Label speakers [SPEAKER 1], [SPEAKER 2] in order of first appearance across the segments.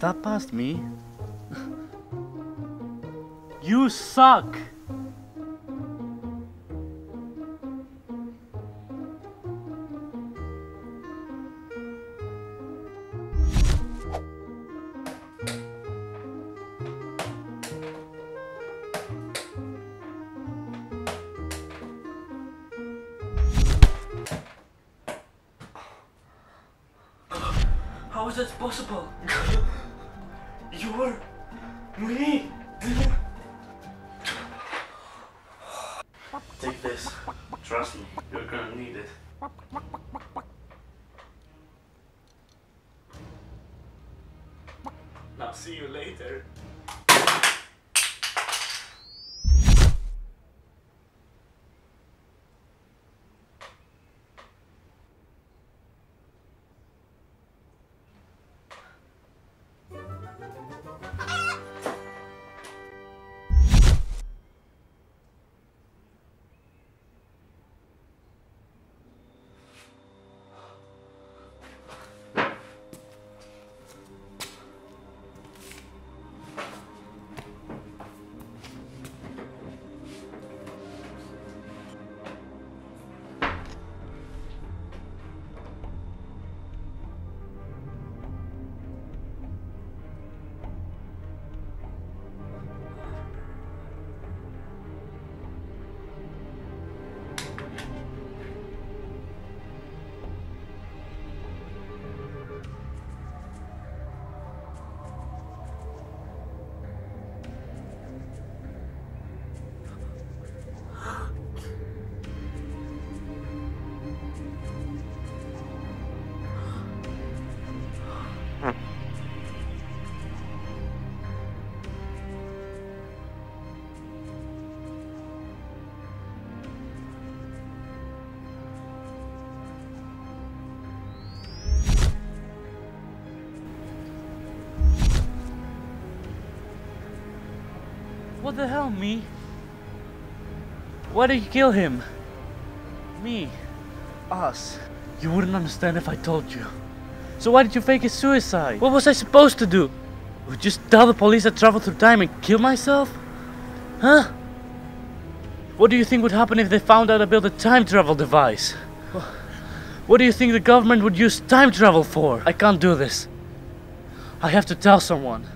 [SPEAKER 1] that past me? you suck!
[SPEAKER 2] How is that possible? You're me.
[SPEAKER 1] Take this. Trust me, you're gonna need it. Now see you later.
[SPEAKER 2] What the hell, me? Why did you kill him? Me. Us. You wouldn't understand if I told you. So why did you fake his suicide? What was I supposed to do? Just tell the police I traveled through time and kill myself? Huh? What do you think would happen if they found out I built a time travel device? What do you think the government would use time travel for? I can't do this. I have to tell someone.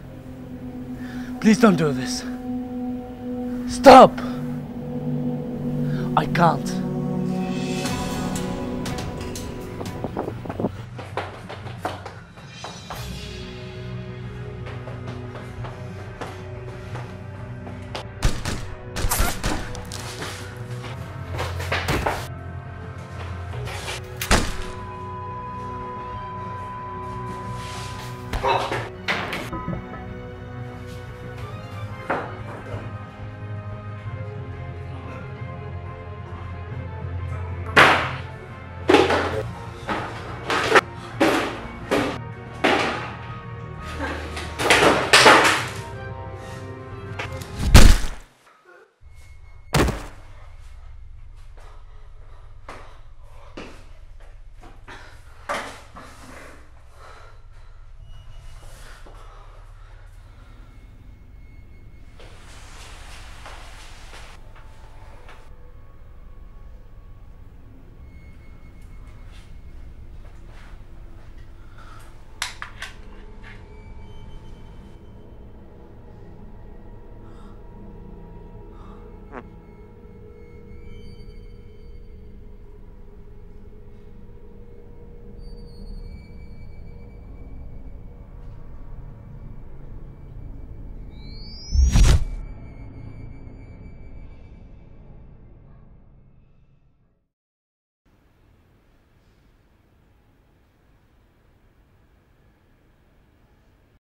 [SPEAKER 2] Please don't do this. Stop! I can't. Oh.